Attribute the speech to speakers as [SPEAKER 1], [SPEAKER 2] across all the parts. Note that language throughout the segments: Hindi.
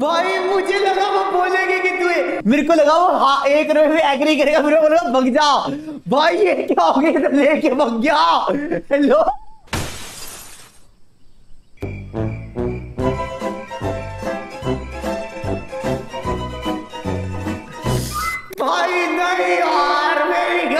[SPEAKER 1] भाई, मुझे लगा वो बोलेगी कि तू मेरे को लगा वो हाँ एक रुपए में एग्री करेगा। फिर वो बोलेगा भग जा। भाई, ये क्या हो गया? लेके भग गया हेलो भाई, नहीं यार, मेरी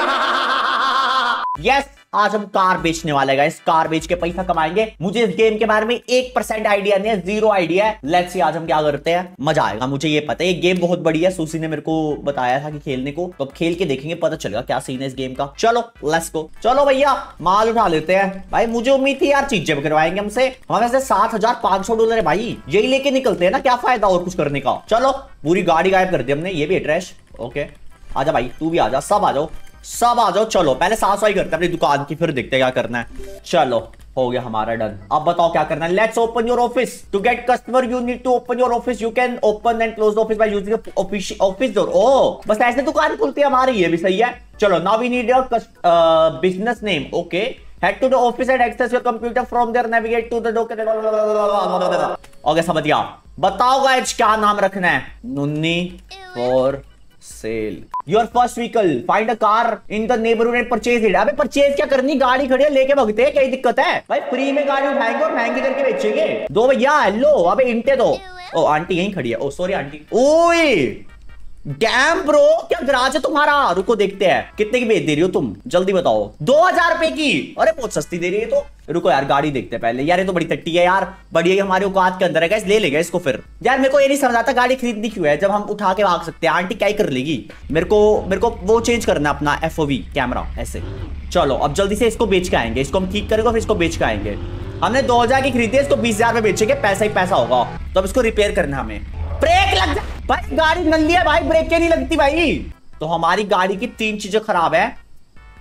[SPEAKER 1] यस आज हम कार बेचने वाले गाइस कार बेच के पैसा कमाएँगे। मुझे इस गेम के बारे में एक परसेंट आइडिया नहीं है ज़ीरो आइडिया है. लेट्स सी आज हम क्या करते हैं। मज़ा आएगा, मुझे ये पता है। ये गेम बहुत बढ़िया है। सुसी ने मेरे को बताया था कि खेलने को। तो अब खेल के देखेंगे, पता चलेगा क्या सीन है इस गेम का। चलो लेट्स गो चलो भैया, माल उठा लेते हैं। भाई, मुझे उम्मीद थी यार चीज़ें करवाएँगे हमसे। हमें से सात हज़ार पाँच सौ डॉलर है भाई। यही लेके निकलते हैं ना, क्या फ़ायदा और कुछ करने का। चलो, पूरी गाड़ी गायब कर दी हमने। ये भी ट्रैश ओके आजा भाई, तू भी आजा। सब आ जाओ। सब आ जाओ, चलो। पहले साफ़ सफ़ाई करते हैं, अपनी दुकान की, फिर देखते क्या करना है। चलो, हो गया हमारा डन अब बताओ क्या करना है। Let's open your office to get customer you need to open your office you can open and close office by using office door oh बस ऐसे दुकान खुलती है हमारी, ये भी सही है। चलो now we need your business name okay head to the office and access your computer from there. Navigate to the document okay समझ गया। बताओ गाइस क्या नाम रखना है? Nunni for sale. Your first vehicle find a car in the neighbourhood and purchase it अबे परचेज क्या करनी? गाड़ी खड़ी है लेके भगते हैं क्या दिक्कत है? भाई फ्री में गाड़ी उठाएँगे और महँगी करके बेचेंगे। दो भैया हेलो अबे इंटे दो। ओ आंटी यहीं खड़ी है। Oh sorry aunty. ओए! डैम ब्रो क्या गराज है तुम्हारा? रुको, देखते हैं। कितने की बेच दे रही हो तुम? जल्दी बताओ। दो हज़ार रुपए की। अरे, बहुत सस्ती दे रही है तो। रुको यार, गाड़ी देखते हैं पहले। यार, ये तो बड़ी तट्टी है यार। बढ़िया हमारे औकात के अंदर है। ले लेगा इसको फिर। यार, मेरे को ये नहीं समझ आता गाड़ी खरीदनी क्यों है? जब हम उठा के भाग सकते हैं। आंटी क्या ही कर लेगी? मेरे को मेरे को वो चेंज करना अपना एफ़ कैमरा ऐसे। चलो, अब जल्दी से इसको बेच के आएँगे। इसको हम ठीक करेंगे फिर इसको बेच के आएँगे। हमने दो हज़ार की खरीदी इसको बीस हज़ार में बेचेंगे। पैसा ही पैसा होगा। तो अब इसको रिपेयर करना हमें। ब्रेक लग जा भाई, गाड़ी नंदी है भाई, ब्रेक के नहीं लगती भाई। तो हमारी गाड़ी की तीन चीज़ें खराब है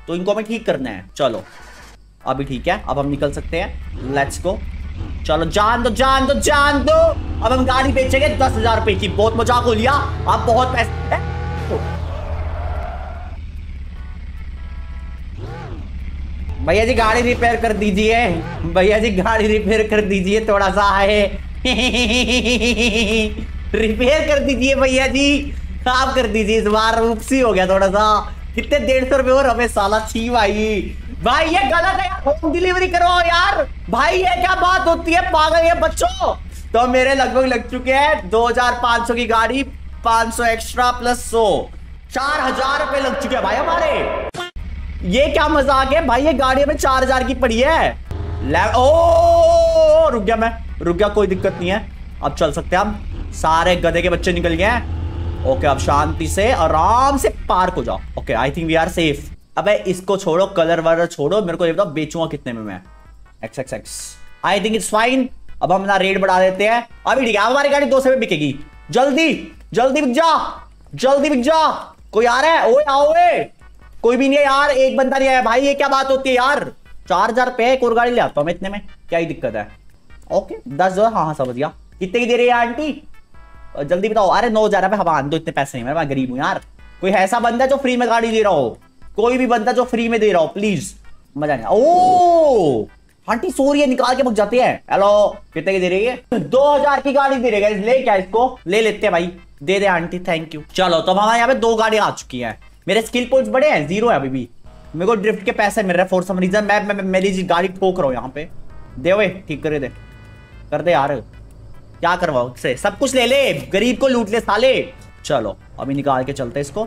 [SPEAKER 1] तो इनको हमें ठीक करना है। चलो, अभी ठीक है, अब हम निकल सकते हैं। लेट्स गो चलो, जान दो जान दो जान दो। अब हम गाड़ी बेचेंगे, दस हज़ार रुपए की। बहुत मज़ाक हो लिया। अब बहुत पैसे भैया जी, गाड़ी रिपेयर कर दीजिए। भैया जी, गाड़ी रिपेयर कर दीजिए, थोड़ा सा है। रिपेयर कर दीजिए भैया जी। आप कर दीजिए, इस बार उपसी हो गया थोड़ा सा। कितने डेढ़ सौ रुपए और हमें साला छी भाई। भाई, ये गलत है होम डिलीवरी करवाओ यार। भाई, ये क्या बात होती है? पागल ये बच्चों। तो मेरे लगभग लग चुके हैं दो हज़ार पाँच सौ की गाड़ी, पाँच सौ एक्स्ट्रा प्लस सौ। चार हज़ार रुपए लग चुके हैं भाई हमारे। ये क्या मज़ाक है? भाई, ये गाड़ी में चार हज़ार की पड़ी है। ओ, रुक गया मैं। रुक गया, कोई दिक्कत नहीं है। अब चल सकते हैं हम। सारे गधे के बच्चे निकल गए ओके, अब शांति से, आराम से पार्क हो जाओ। Okay I think we are safe अबे इसको छोड़ो कलर वलर छोड़ो। मेरे को ये बताओ, बेचूँगा कितने में मैं? X X X I think it's fine अब हम अपना रेट बढ़ा देते हैं। अभी ठीक है हमारी गाड़ी दो सौ में बिकेगी। जल्दी जल्दी बिक जा, जल्दी बिक जा। कोई आ रहा है? ओए, आओ कोई भी नहीं है यार, एक बंदा नहीं आया। भाई, ये क्या बात होती है यार? चार हज़ार रुपए एक और गाड़ी ले आता हूँ इतने में। क्या ही दिक्कत है? ओके, दस हज़ार हाँ हाँ समझ गया कितने की दे रही है आंटी? जल्दी बताओ अरे नौ हज़ार रुपए हवा दो इतने पैसे नहीं मैं गरीब हूँ यार। कोई ऐसा बंदा जो फ्री में गाड़ी दे रहा हो? कोई भी बंदा जो फ्री में दे रहा हो प्लीज़ मज़ा नहीं ओ आंटी सोरी निकाल के भग जाती है। हेलो कितने की दे रही है? दो हज़ार की गाड़ी दे रही है ले क्या इसको? ले लेते हैं भाई। दे दे आंटी थैंक यू चलो तो हमारे यहाँ पे दो गाड़ी आ चुकी है। मेरे स्किल पॉइंट्स बड़े हैं ज़ीरो है अभी भी। मेरे को ड्रिफ्ट के पैसे मिल रहे हैं फॉर सम रीजन मैं, मेरी गाड़ी ठोक रहा हूँ यहाँ पे। दे ठीक करे दे। कर दे यार। क्या करवाओ? से सब कुछ ले ले, गरीब को लूट ले साले। चलो, अभी निकाल के चलते इसको।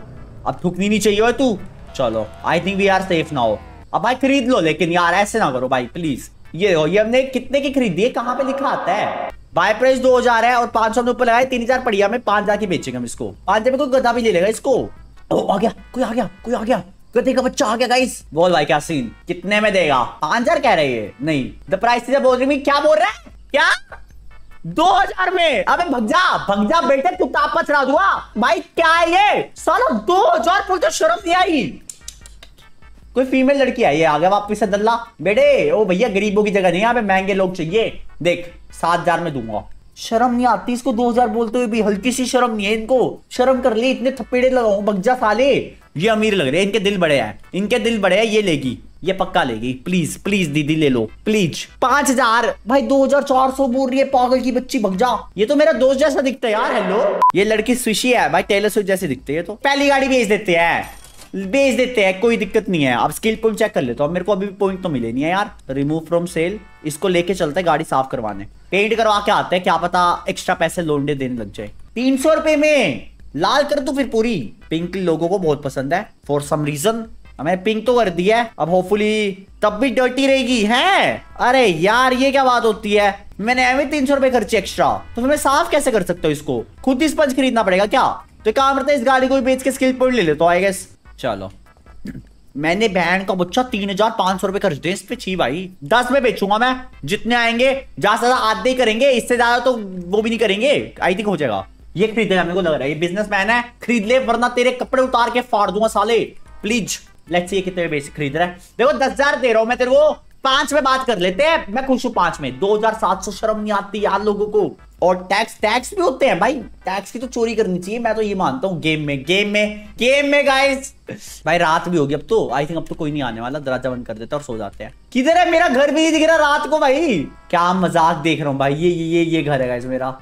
[SPEAKER 1] अब थुकनी नहीं चाहिए तू। चलो I think we are safe now अब भाई खरीद लो, लेकिन यार ऐसे ना करो भाई प्लीज़ ये हो, ये हमने कितने की खरीदी है? कहाँ पे लिखा आता है? बाय प्राइस दो हज़ार है और पाँच सौ हमने ऊपर लगाए, तीन हज़ार पड़ी हमें पाँच हज़ार की बेचेंगे हम इसको। पाँच हज़ार में कोई गधा भी ले लेगा इसको? ओ, आ गया, कोई आ गया, कोई आ गया। गधे का बच्चा आ गया गाइस बोल भाई, क्या सीन कितने में देगा? पाँच हज़ार कह रहे हैं नहीं द प्राइस बोल रही क्या बोल रहा है? क्या? दो हज़ार में। अबे भगजा भगजा बेटे, तू तापा चढ़ा दूँगा भाई, क्या है ये? सालो दो हज़ार पर तो शर्म नहीं आई। कोई फीमेल लड़की आई है? आ गया वापिस से दल्ला बेटे, ओ भैया, गरीबों की जगह नहीं, यहाँ पे महँगे लोग चाहिए। देख, सात हज़ार में दूँगा। शर्म नहीं आती इसको, दो हज़ार बोलते हुए भी। हल्की सी शर्म नहीं है इनको। शर्म कर ली, इतने थप्पेड़े लगाऊ। भगजा साले। ये अमीर लग रहे हैं, इनके दिल बड़े हैं। इनके दिल बड़े हैं, ये लेगी। ये पक्का लेगी। प्लीज़ प्लीज़ दीदी ले लो। प्लीज़ पाँच हज़ार। भाई, दो हज़ार चार सौ बोल रही है, पागल की बच्ची, भग जा। ये तो मेरा दोस्त जैसा दिखता है यार हेलो ये लड़की सुशी है, भाई टेलर स्विफ्ट जैसे दिखते है तो। पहली गाड़ी भेज देते हैं। भेज देते हैं, कोई दिक्कत नहीं है। अब स्किल पॉइंट चेक कर लेते हो। मेरे को अभी पॉइंट तो मिले नहीं है यार। रिमूव फ्रॉम सेल इसको लेके चलते हैं गाड़ी साफ़ करवाने। पेंट करवा के आते हैं, क्या पता एक्स्ट्रा पैसे लोंडे देने लग जाए। तीन सौ रुपए में। लाल कर दू फिर पूरी। पिंक लोगों को बहुत पसंद है। फॉर सम रीजन हमें पिंक तो कर दिया है। अब होपफुली तब भी डर्टी रहेगी है? अरे यार ये क्या बात होती है? मैंने एवं तीन सौ रुपए खर्चे एक्स्ट्रा तो फिर मैं साफ़ कैसे कर सकता हूँ इसको? खुद ही स्पंज खरीदना पड़ेगा क्या? तो काम करते इस गाड़ी को बेच के स्किल पॉइंट ले लेता आई गेस चलो। मैंने बहन का बच्चा तीन हज़ार पाँच सौ रुपए खर्च दे इस पे छी भाई। दस में बेचूँगा मैं। जितने आएँगे ज़्यादा से ज़्यादा आधे ही करेंगे इससे ज़्यादा तो वो भी नहीं करेंगे। आई थिंक हो जाएगा। ये खरीदेगा मेरे को लग रहा है ये बिज़नेस मैन है खरीद ले वरना तेरे कपड़े उतार के फाड़ दूँगा साले। प्लीज़ लेट्स ये कितने बेसिक खरीद रहा है। देखो, दस हज़ार दे रहा हूँ मैं तेरे को। पाँच में बात कर लेते हैं। मैं खुश हूँ पाँच में। दो हज़ार सात सौ शर्म नहीं आती यार लोगों को। और टैक्स टैक्स भी होते हैं भाई। टैक्स की तो चोरी करनी चाहिए। मैं तो ये मानता हूँ। गेम में गेम में गेम में गाइस भाई, रात भी होगी अब तो। आई थिंक अब तो कोई नहीं आने वाला। दरवाज़ा बंद कर देता और सो जाते हैं। किधर है मेरा घर भी नहीं दिख रहा रात को भाई? क्या मज़ाक देख रहा हूँ भाई। ये ये ये घर है गाइस मेरा।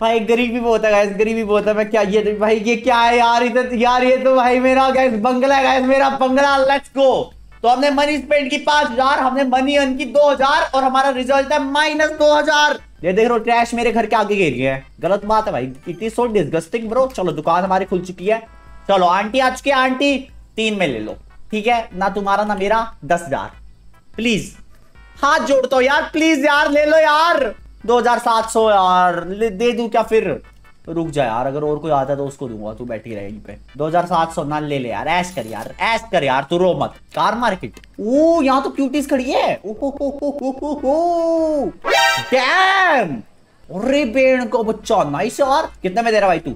[SPEAKER 1] भाई गरीबी बहुत है गाइस गरीबी बहुत है, मैं क्या, ये भाई, ये क्या है यार, इधर यार, ये तो भाई मेरा गाइस बंगला है गाइस मेरा बंगला लेट्स गो तो हमने मनी स्पेंड की पाँच हज़ार, हमने मनी अर्न की दो हज़ार, और हमारा रिज़ल्ट है माइनस दो हज़ार. ये देख रहे हो ट्रैश मेरे घर के आगे गिर गया है. गलत बात है भाई इज़ सो डिस्गस्टिंग ब्रो चलो, दुकान हमारी खुल चुकी है. चलो, आंटी, आज की आंटी, तीन में ले लो, ठीक है? ना तुम्हारा, ना मेरा, दस हज़ार. प्लीज़ हाथ जोड़ता हूँ यार प्लीज़ यार, ले लो यार. दो हज़ार सात सौ यार दे दू क्या फिर? रुक जा यार, अगर और कोई आता है तो उसको दूँगा, तू बैठी रहे पे। दो हज़ार सात सौ, ना ले ले यार, ऐश कर यार, ऐश कर यार, तू रो मत। Car market. ओ यहाँ तो क्यूटीज खड़ी है। डैम अरे बेन को बच्चा नाइस यार। कितने में दे रहा भाई तू?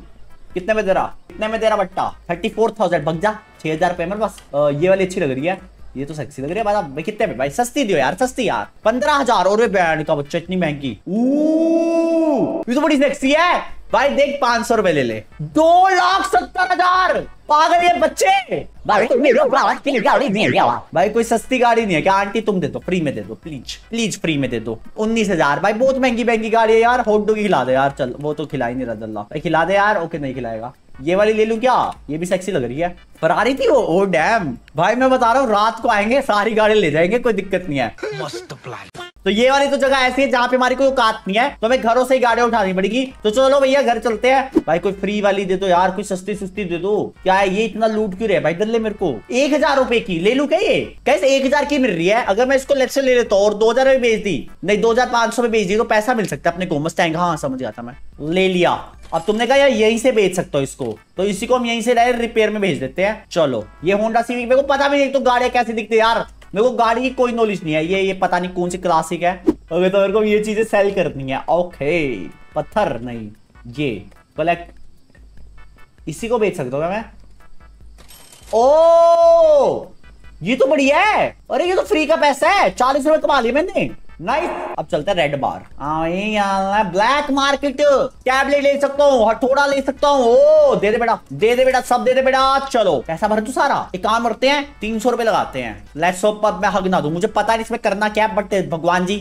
[SPEAKER 1] कितने में दे रहा? कितने में दे रहा बट्टा? थर्टी फोर थाउज़ेंड बग जा। छह हज़ार पेमेंट बस। ये वाली अच्छी लग रही है। ये तो सेक्सी लग रही है भाई कितने में? भाई सस्ती दियो यार सस्ती यार। पंद्रह हज़ार और बैंड का बच्चा इतनी महँगी। ये तो बड़ी सेक्सी है। भाई देख पाँच सौ रुपए ले ले। दो लाख सत्तर हज़ार। पागल ये बच्चे। भाई कोई सस्ती गाड़ी नहीं है क्या? आंटी तुम दे दो फ्री में दे दो प्लीज़ प्लीज़ फ्री में दे दो। उन्नीस हज़ार। भाई बहुत महँगी महँगी गाड़ी है यार। हॉट डॉग खिला दे यार चल वो तो खिला ही नहीं रहा भाई खिला दे यार ओके नहीं खिलाएगा। ये वाली ले लूँ क्या? ये भी सेक्सी लग रही है। फरारी थी वो? ओ डैम भाई मैं बता रहा हूँ रात को आएँगे सारी गाड़ी ले जाएँगे कोई दिक्कत नहीं है। मस्त प्लान तो ये वाली तो जगह ऐसी है जहाँ पे हमारी कोई औकात नहीं है। तो हमें घरों से ही गाड़ियाँ उठानी पड़ेगी। तो चलो भैया घर चलते हैं। भाई कोई फ्री वाली दे दो यार कोई सस्ती सुस्ती दे दो। क्या है ये इतना लूट क्यों रहे भाई दल्ले मेरे को। एक हज़ार रुपए की। ले लू क्या ये? कैसे एक हज़ार की मिल रही है? अगर मैं इसको लेफ़्ट से ले लेता हूँ और दो हज़ार में बेच दी। नहीं दो हज़ार पाँच सौ में बेच दी तो पैसा मिल सकता है अपने को। मस्टैंग हाँ समझ गया था मैं। ले लिया। अब तुमने कहा यार यहीं से बेच सकते हो इसको। तो इसी को हम यहीं से डायरेक्ट रिपेयर में भेज देते हैं। चलो, ये होंडा सीवी मेरे को पता भी नहीं तो गाड़ियाँ कैसे दिखती यार। मेरे को गाड़ी की कोई नॉलेज नहीं है। ये ये पता नहीं कौन सी क्लासिक है। तो मेरे को ये चीज़ें सेल करनी है। ओके पत्थर नहीं, ये कलेक्ट इसी को बेच सकता हूँ मैं? ओ ये तो बढ़िया है। अरे ये तो फ्री का पैसा है। चालीस रुपए कमा लिया मैंने। नाइस अब चलता है red bar black market tablet ले सकता हूँ, हथोड़ा ले सकता हूँ. ओ, दे दे बेटा, दे दे बेटा, सब दे दे बेटा. चलो, पैसा भर तू सारा? एक काम करते हैं, तीन सौ रुपए लगाते हैं. लेट्स होप मैं हक ना दू. मुझे पता नहीं इसमें करना क्या बट भगवान जी.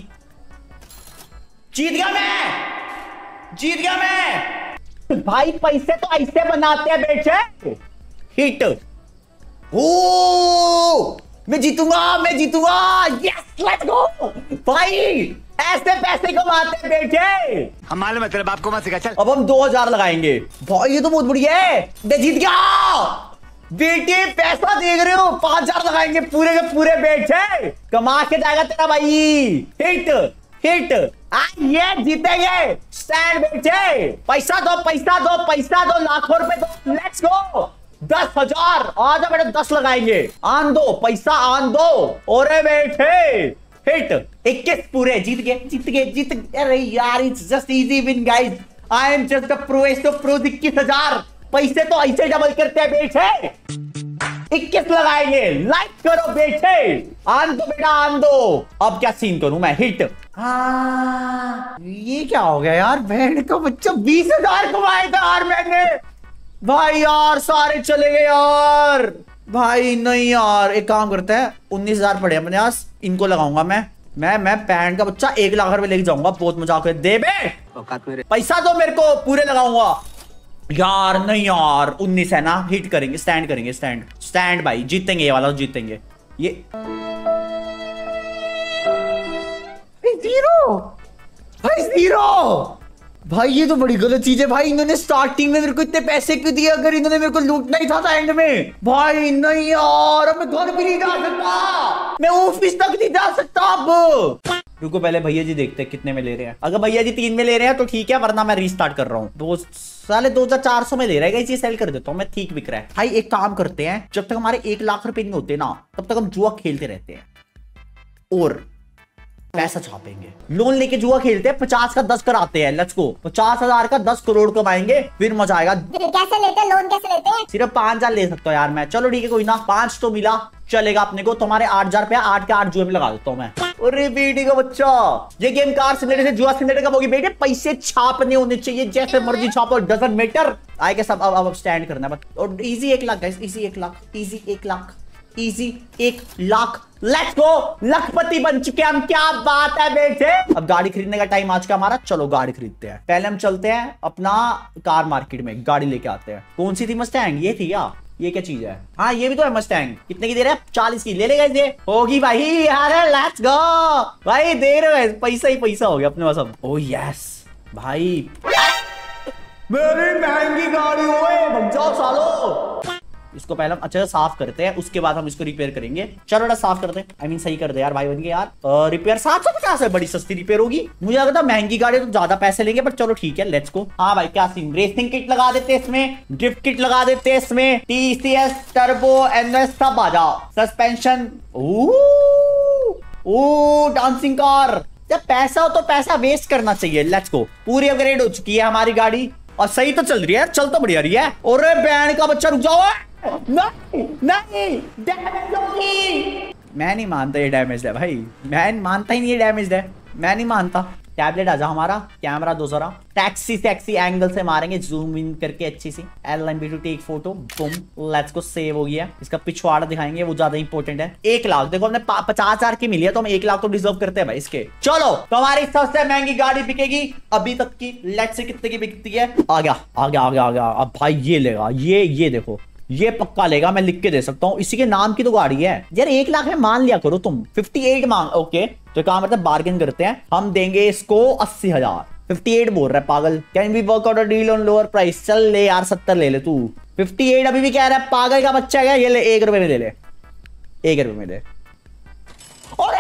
[SPEAKER 1] जीत गया मैं! जीत गया मैं! भाई, पैसे तो ऐसे बनाते हैं, बेटे. हिट ओ, मैं जीतूँगा मैं जीतूँगा. यस लेट्स गो भाई ऐसे पैसे कमाते बेटे
[SPEAKER 2] हमारे मतलब तेरे बाप को मत सिखा चल।
[SPEAKER 1] अब हम दो हज़ार लगाएँगे। भाई ये तो बहुत बढ़िया है। मैं जीत गया। बेटे पैसा देख रहे हो। पाँच हज़ार लगाएँगे पूरे के पूरे बेटे कमा के जाएगा तेरा भाई। हिट हिट ये जीतेंगे। स्टैंड बेटे पैसा दो पैसा दो पैसा दो। लाखों रुपए दो। लेट्स गो दस हज़ार। आ जाओ बेटे दस लगाएँगे। आन दो पैसा आन दो। और बैठे। हिट इक्कीस पूरे जीत गए जीत गए जीत गए। अरे यार it's just easy win guys I am just a pro S तो प्रो इक्कीस हज़ार। पैसे तो ऐसे डबल करते हैं बेटे। इक्कीस लगाएँगे। लाइक करो बेटे। आन दो बेटा आन दो। अब क्या सीन करूँ मैं? हिट हाँ। ये क्या हो गया यार? बहन का बच्चा बीस हज़ार कमाए थे यार मैंने। भाई यार सारे चले गए यार। भाई नहीं यार एक काम करते हैं उन्नीस हज़ार पड़े अपने पास इनको लगाऊँगा मैं। मैं मैं पैंट का बच्चा एक लाख रुपए लेके जाऊँगा बहुत मज़ाक है दे बे! पैसा दो मेरे को पूरे लगाऊँगा। यार नहीं यार उन्नीस है ना? हिट करेंगे स्टैंड करेंगे स्टैंड स्टैंड भाई जीतेंगे ये वाला जीतेंगे। ये ज़ीरो भाई ज़ीरो भाई, ये तो बड़ी गलत चीज़ है। भाई, इन्होंने स्टार्टिंग में मेरे को इतने पैसे क्यों दिए अगर इन्होंने मेरे को लूटना ही था था एंड में? भाई, नहीं यार, अब मैं घर भी नहीं जा सकता। मैं ऑफ़िस तक नहीं जा सकता अब। रुको, पहले भैया जी देखते हैं कितने में ले रहे हैं। अगर भैया जी तीन में ले रहे हैं तो ठीक है, वरना मैं रीस्टार्ट कर रहा हूँ। दो, साले दो हज़ार चार सौ में ले रहे हैं सेल कर देता हूँ, मैं ठीक बिक रहा है। भाई, एक काम करते हैं, जब तक हमारे एक लाख रुपए नहीं होते ना, तब तक हम जुआ खेलते रहते हैं। और पैसा छापेंगे। लोन लेके जुआ खेलते हैं पचास का दस कराते हैं लेट्स गो पचास हज़ार का दस करोड़ कमाएँगे फिर मज़ा आएगा।
[SPEAKER 3] कैसे लेते हैं लोन कैसे लेते हैं?
[SPEAKER 1] सिर्फ़ पाँच हज़ार ले सकता हूँ यार मैं। चलो ठीक है कोई ना पाँच तो मिला चलेगा अपने को। तुम्हारे आठ हज़ार रुपया आठ के आठ जुए में लगा देता हूँ मैं। अरे बेटी का बच्चा ये गेम कार सिमुलेटर से जुआ सिमुलेटर का होगी बेटे? पैसे छापने होने चाहिए जैसे मर्ज़ी छापो डजंट मैटर आए के सब अब अब स्टैंड करना है बस। और इजी एक लाख गाइस इजी एक लाख इजी एक लाख। इजी एक लाख लेट्स गो लखपति बन चुके हम। क्या बात है बेटे? अब गाड़ी खरीदने का टाइम आज का हमारा। चलो गाड़ी खरीदते हैं। पहले हम चलते हैं अपना कार मार्केट में। गाड़ी लेके आते हैं। कौन सी थी मस्टैंग ये थी क्या ये क्या चीज़ है? हाँ ये भी तो है मस्टैंग कितने की दे रहे हैं? चालीस की। ले लेगा ये। होगी भाई। यार लेट्स गो भाई दे रहे हो पैसा ही पैसा हो गया अपने पास अब। ओ यस भाई। मेरी महँगी गाड़ी हो भग जाओ सालो। इसको पहले हम अच्छे से साफ़ करते हैं, उसके बाद हम इसको रिपेयर करेंगे। चलो ना साफ़ करते हैं। आई मीन सही कर दे यार, भाई बन के यार। रिपेयर सात सौ पचास है, बड़ी सस्ती रिपेयर होगी। मुझे लगता था महँगी गाड़ी तो ज़्यादा पैसे लेंगे पर चलो ठीक है लेट्स को हाँ भाई, क्या सीन रेसिंग किट लगा देते हैं इसमें ड्रिफ्ट किट लगा देते हैं इसमें। टीसीएस टर्बो एनएस सब आ जाओ। सस्पेंशन ओ डांसिंग कार जब पैसा हो तो पैसा वेस्ट करना चाहिए। लेट्स को पूरी अपग्रेड हो चुकी है हमारी गाड़ी, और सही तो चल रही है, चल तो बढ़िया रही है। और बैंड का बच्चा रुक जाओ नहीं नहीं डैमेज मैं नहीं मानता ये डैमेज है भाई। मैं मानता ही नहीं ये डैमेज है। मैं नहीं मानता। टैबलेट आ जा हमारा कैमरा दो जरा। टैक्सी टैक्सी एंगल से मारेंगे जूम इन करके अच्छी सी। L N B to take photo boom let's को सेव हो गया। इसका पिछवाड़ा दिखाएँगे, वो ज़्यादा इंपॉर्टेंट है। एक लाख, देखो हमने पचास हज़ार की मिली है तो हम एक लाख तो डिजर्व करते हैं भाई इसके। चलो तो हमारी सबसे महँगी गाड़ी बिकेगी अभी तक की। लेट से कितने की बिकती है। आ गया आ गया आ गया आ गया। अब भाई ये लेगा, ये ये देखो। ये पक्का लेगा, मैं लिख के दे सकता हूँ। इसी के नाम की तो गाड़ी है। यार, एक लाख में मान लिया करो तुम। 58 मांग ओके तो काम मतलब बार्गेन करते हैं। हम देंगे इसको अस्सी हज़ार। फिफ्टी एट बोल रहा है, पागल। Can be work out deal on lower price चल ले यार, सत्तर ले ले तू। फिफ्टी एट अभी भी कह रहा है, पागल का बच्चा है। ये ले, एक रुपए में ले ले। एक रुपए में ले और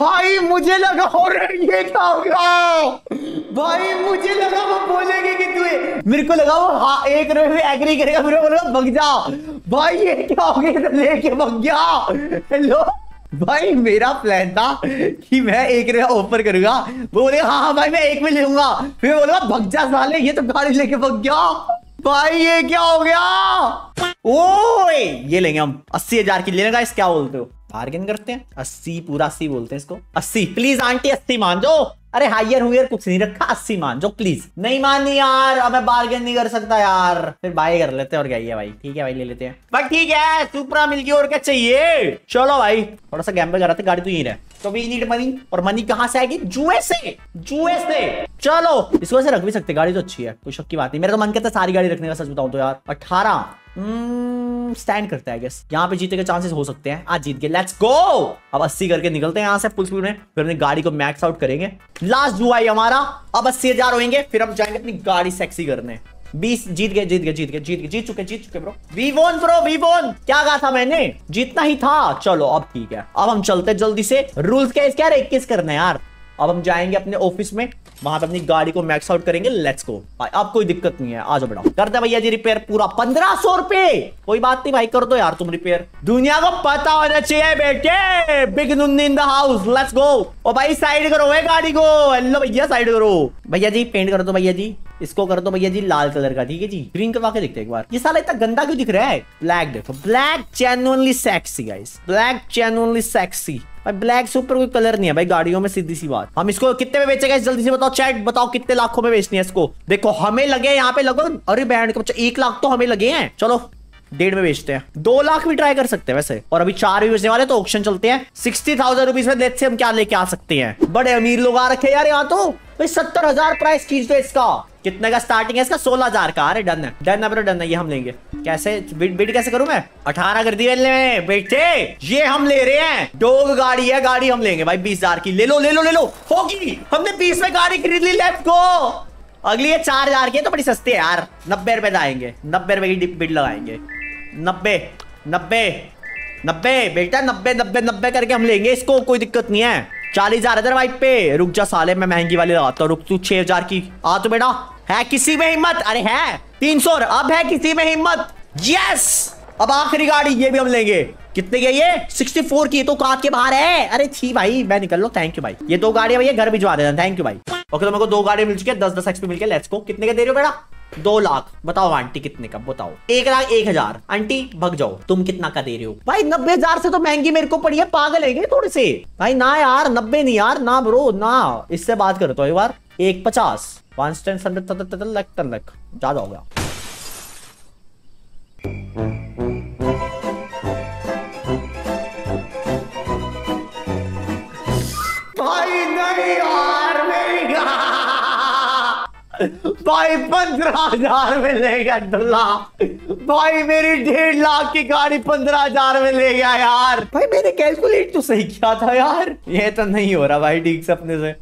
[SPEAKER 1] भाई, मुझे लगा और ये गया? भाई, मुझे लगा वो बोलेंगे कि तू मेरे को लगा वो हाँ एक रुपए में एग्री करेगा, मेरे को लगा भग जा। भाई, ये क्या हो गया? लेके भग गया। हेलो भाई, मेरा प्लान था कि मैं एक रुपया ऑफ़र करूँगा। वो बोले हाँ हाँ भाई, मैं एक में लूँगा। फिर बोला भग जा, साले, ये तो गाड़ी लेके भग गया। भाई, ये क्या हो गया? ओए, ये लेंगे हम। अस्सी हज़ार की लेने का इस क्या बोलते हो? बार्गेन करते हैं। अस्सी पूरा अस्सी बोलते हैं इसको। अस्सी प्लीज़ आंटी, अस्सी मान जो अरे हाइयर हुयर कुछ नहीं रखा, अस्सी मान जो प्लीज़ नहीं माननी यार, अब मैं बार्गेन नहीं कर सकता यार। फिर बाय कर लेते हैं, और क्या है भाई। ठीक है भाई, ले लेते हैं। बट ठीक है सुपरा मिल गई और क्या चाहिए? चलो भाई, थोड़ा सा गैम्बल कर रहा था, गाड़ी तो यही रहे। तो वी नीड मनी और मनी कहाँ से आएगी? जुए से जुए से चलो, इसको वैसे रख भी सकते, गाड़ी तो अच्छी है, कोई शक की बात नहीं। मेरा तो मन करता है सारी गाड़ी रखने का, सच बताऊँ तो यार। अठारह। स्टैंड करता है गेस यहाँ पे जीते के चांसेस हो सकते हैं। आज जीत गए। लेट्स गो अब 80 करके निकलते हैं यहाँ से फुल स्पीड में। फिर अपनी गाड़ी को मैक्स आउट करेंगे। लास्ट जुआ हमारा। अब अस्सी हज़ार होंगे। फिर हम जाएँगे अपनी गाड़ी सेक्सी करने। बीस, जीत गए जीत गए जीत गए जीत गए। जीत चुके जीत चुके bro we won bro we won क्या कहा था मैंने? जीतना ही था। चलो, अब ठीक है। अब हम चलते जल्दी से। रूल्स क्या क्या इक्कीस करने यार। अब हम जाएँगे अपने ऑफ़िस में। वहाँ पे अपनी गाड़ी को मैक्स आउट करेंगे। लेट्स गो अब कोई दिक्कत नहीं है। आ जाओ बेटा कर दे भैया जी रिपेयर पूरा। पंद्रह सौ रुपए! कोई बात नहीं भाई, कर दो यार तुम रिपेयर दुनिया को पता होना चाहिए बेटे! Big noon in the house let's go ओ भाई साइड करो है गाड़ी को। हेलो भैया साइड करो। भैया जी पेंट कर दो भैया जी। इसको कर दो भैया जी, लाल कलर का, ठीक है जी? ग्रीन करवा के देखते एक बार। ये साला इतना गंदा क्यों दिख रहा है? ब्लैक देखो। Black genuinely sexy guys black genuinely sexy भाई ब्लैक से ऊपर कोई कलर नहीं है भाई, गाड़ियों में सीधी सी बात। हम इसको कितने में बेचेगा? जल्दी से बताओ चैट बताओ, कितने लाखों में बेचनी है इसको? देखो, हमें लगे यहाँ पे लगभग, अरे बैंड एक लाख तो हमें लगे हैं। चलो डेढ़ में बेचते हैं। दो लाख भी ट्राई कर सकते हैं वैसे। और अभी चार भी बेचने वाले तो ऑप्शन चलते हैं। सिक्सटी थाउज़ेंड रुपीज़ में लेट से हम क्या लेके आ सकते हैं। बड़े अमीर लोग आ रखे यार यहाँ तो। भाई सत्तर हज़ार प्राइस खींच दो इसका। कितने का स्टार्टिंग है इसका? सोलह हज़ार का। अरे डन है। डन है डन है। ये हम लेंगे। कैसे? बिड बिड कैसे करूँ मैं? अठारह कर दिए ले बेटे, ये हम ले रहे हैं। डोग गाड़ी है, गाड़ी हम लेंगे। भाई बीस हज़ार की। ले लो ले लो ले लो। होगी। हमने बीस में गाड़ी खरीद ली लेफ़्ट को अगली ये चार हज़ार की है तो बड़ी सस्ती है यार। नब्बे रुपए आएँगे नब्बे रुपए की बिड लगाएँगे। नब्बे नब्बे नब्बे, बेटा नब्बे नब्बे नब्बे करके हम लेंगे, इसको कोई दिक्कत नहीं है। चालीस हज़ार इधर वाइट पे, रुक जा साले, मैं महँगी वाली लगाता हूँ, रुक तू छह हज़ार की। आ तो बेटा, है किसी में हिम्मत? अरे है, तीन सौ अब है किसी में हिम्मत? यस अब आखिरी गाड़ी, ये भी हम लेंगे। कितने की ये? 64 की तो काट के बाहर है। अरे थी भाई, मैं निकल लो थैंक यू भाई। ये दो गाड़ियाँ भैया घर भिजवा देना थैंक यू भाई। ओके तो मेरे को दो गाड़ी मिल चुकी है, दस दस एक्सपी मिल के लेट्स को कितने के दे रहे हो बेटा? दो लाख बताओ आंटी कितने का बताओ एक लाख एक हज़ार आंटी भग जाओ तुम कितना का दे रहे हो भाई नब्बे हज़ार से तो महँगी मेरे को पड़ी है पागल है थोड़े से भाई ना यार नब्बे नहीं यार ना ब्रो ना इससे बात करो तो एक बार एक पचास वन लख लख ज़्यादा हो गया भाई, पंद्रह हज़ार में ले गया डुल्ला भाई, मेरी डेढ़ लाख की गाड़ी पंद्रह हज़ार में ले गया यार। भाई, मैंने कैलकुलेट तो सही किया था यार। ये तो नहीं हो रहा भाई ठीक से अपने से।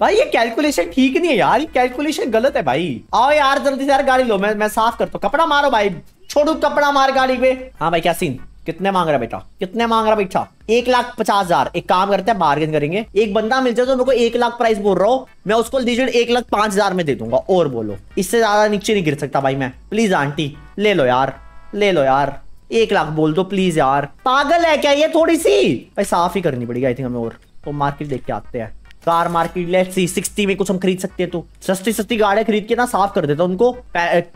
[SPEAKER 1] भाई, ये कैलकुलेशन ठीक नहीं है यार। ये कैलकुलेशन गलत है भाई। आओ यार, जल्दी से यार गाड़ी लो। मैं मैं साफ़ करता हूँ। कपड़ा मारो भाई। छोड़ू कपड़ा मार गाड़ी पे। हाँ भाई, क्या सीन कितने मांग रहा बेटा? कितने मांग रहा बेटा? एक लाख पचास हज़ार। एक काम करते हैं बार्गेन करेंगे। एक बंदा मिल जाए तो मेरे को एक लाख प्राइस बोल रहा हूँ। मैं उसको दीजिए एक लाख पाँच हज़ार में दे दूँगा। और बोलो। इससे ज़्यादा नीचे नहीं गिर सकता भाई मैं। प्लीज़ आंटी ले लो यार। ले लो यार। एक लाख बोल दो प्लीज़ यार। पागल है क्या ये थोड़ी सी? भाई साफ़ ही करनी पड़ेगी आई थिंक हमें और। तो मार्केट देख के आते हैं। Car market let see sixty में कुछ हम खरीद सकते हैं तो। सस्ती सस्ती गाड़ियाँ खरीद के ना साफ़ कर देता उनको।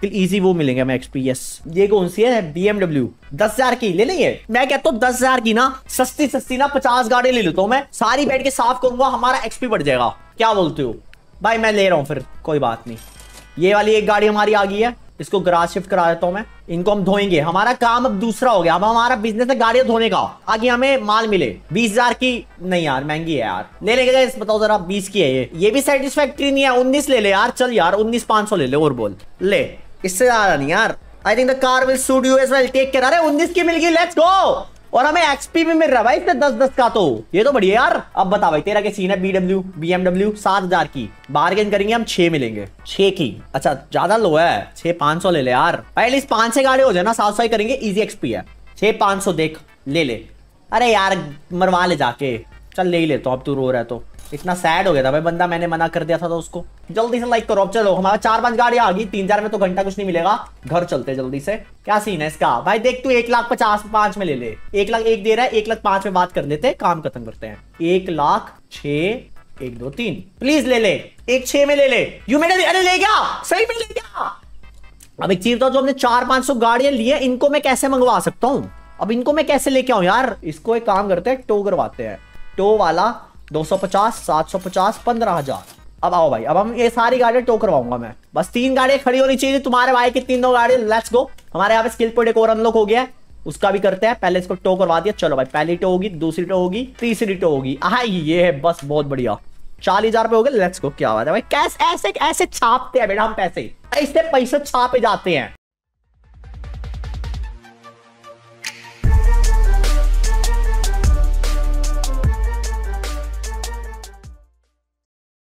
[SPEAKER 1] इजी वो मिलेंगे हमें एक्सपीरियंस ये कौन सी है? बीएमडब्ल्यू दस हज़ार की, ले लेंगे। मैं कहता हूँ दस हज़ार की ना, सस्ती सस्ती ना पचास गाड़ी ले लेता हूँ मैं। सारी बैठ के साफ़ करूँगा, हमारा एक्सपी बढ़ जाएगा। क्या बोलते हो? भाई, मैं ले रहा हूँ फिर, कोई बात नहीं। ये वाली एक गाड़ी हमारी आ गई है, इसको ग्रास शिफ्ट करा देता हूँ मैं। इनको हम धोएँगे। हमारा काम अब दूसरा हो गया। अब हमारा बिज़नेस है गाड़ियाँ धोने का। आगे हमें माल मिले। बीस हज़ार की नहीं यार, महँगी है यार। ले लेंगे इस, बताओ जरा, बीस की है ये। ये भी सेटिस्फैक्ट्री नहीं है। उन्नीस ले ले यार। चल यार, उन्नीस पाँच सौ ले ले, और बोल। ले, इससे ज़्यादा नहीं यार। I think the car will suit you as well take care अरे उन्नीस की मिल गई। लेट्स गो और हमें एक्सपी भी मिल रहा है भाई दस दस का तो। ये तो बढ़िया यार। अब बता भाई, तेरा क्या सीन है? बीडब्ल्यू बीएमडब्ल्यू सात हज़ार की। बार्गेन करेंगे, हम छह मिलेंगे। छह की। अच्छा ज़्यादा लो है। छह पाँच सौ ले ले यार। भाई एटलीस्ट पाँच छह गाड़ी हो जाए ना, सात सौ करेंगे इजी एक्सपी है। छह पाँच सौ देख, ले ले। अरे यार, मरवा ले जाके। चल ले ही ले तो अब तू रो रहा है तो। इतना सैड हो गया था भाई, बंदा मैंने मना कर दिया था तो उसको। जल्दी से लाइक करो, अब चलो, हमारा चार पाँच गाड़ी आ गई, तीन चार में तो घंटा कुछ नहीं मिलेगा। घर चलते जल्दी से। क्या सीन है इसका? भाई देख तू एक लाख पचास पाँच में ले ले। एक लाख एक दे रहा है, एक लाख पाँच में बात कर लेते हैं, काम खत्म करते हैं। एक लाख छ एक दो तीन। प्लीज़ ले ले। एक छह में ले ले। यू मेरे अरे ले गया! सही में ले गया! अब एक चीज़ जो हमने चार पाँच सौ गाड़ियाँ ली है, इनको मैं कैसे मंगवा सकता हूँ? अब इनको मैं कैसे लेके आऊँ यार? इसको एक काम करते हैं, टो करवाते हैं। टो वाला 250 750 पंद्रह हज़ार। अब आओ भाई, अब हम ये सारी गाड़ियाँ टो करवाऊँगा मैं। बस तीन गाड़ियाँ खड़ी होनी चाहिए, तुम्हारे भाई की तीनों गाड़ी लेट्स गो हमारे यहाँ पे स्किल पॉइंट एक और अनलॉक हो गया है, उसका भी करते हैं। पहले इसको टो करवा दिया, चलो भाई, पहली टो होगी, दूसरी टो होगी, तीसरी टो होगी। आई ये है, बस बहुत बढ़िया। चालीस हज़ार रुपए हो गए लेट्स गो क्या बात है भाई। कैसे, ऐसे ऐसे छापते हैं बेटा हम पैसे। इससे पैसे छापे जाते हैं।